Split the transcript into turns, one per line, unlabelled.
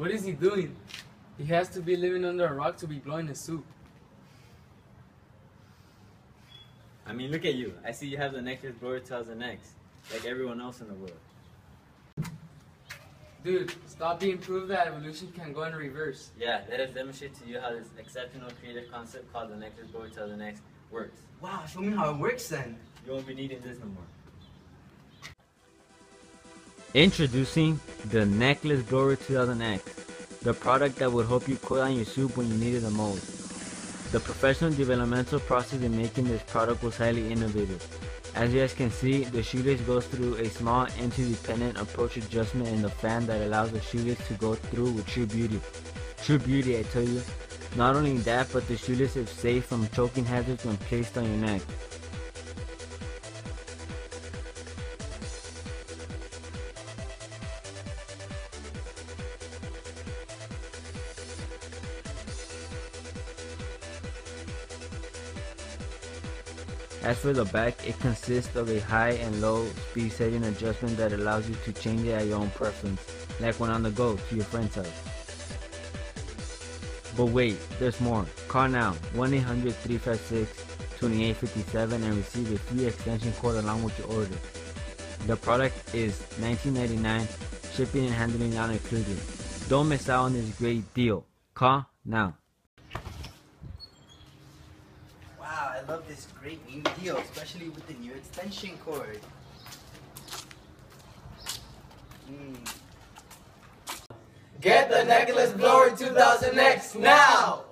What is he doing? He has to be living under a rock to be blowing his soup.
I mean, look at you. I see you have the Necklace Blower 2000X, like everyone else in the world.
Dude, stop being proof that evolution can go in reverse.
Yeah, let us demonstrate to you how this exceptional creative concept called the Necklace Blower 2000X works.
Wow, show me how it works then.
You won't be needing this no more. Introducing the Necklace Blower 2000X, the product that would help you cool down your soup when you need it the most. The professional developmental process in making this product was highly innovative. As you guys can see, the shoelace goes through a small interdependent approach adjustment in the fan that allows the shoelace to go through with true beauty. True beauty, I tell you. Not only that, but the shoelace is safe from choking hazards when placed on your neck. As for the back, it consists of a high and low speed setting adjustment that allows you to change it at your own preference, like when on the go to your friend's house. But wait, there's more. Call now 1-800-356-2857 and receive a free extension cord along with your order. The product is $19.99, shipping and handling not included. Don't miss out on this great deal. Call now.
Wow, I love this great new deal, especially with the new extension cord. Mm.
Get the Necklace Blower 2000X now!